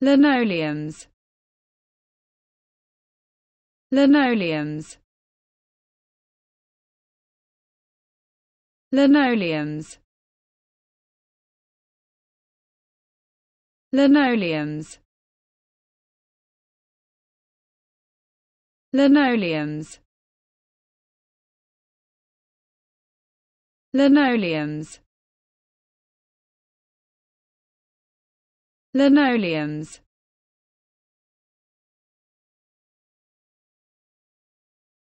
linoleums. Linoleums. Linoleums. Linoleums. Linoleums. Linoleums linoleums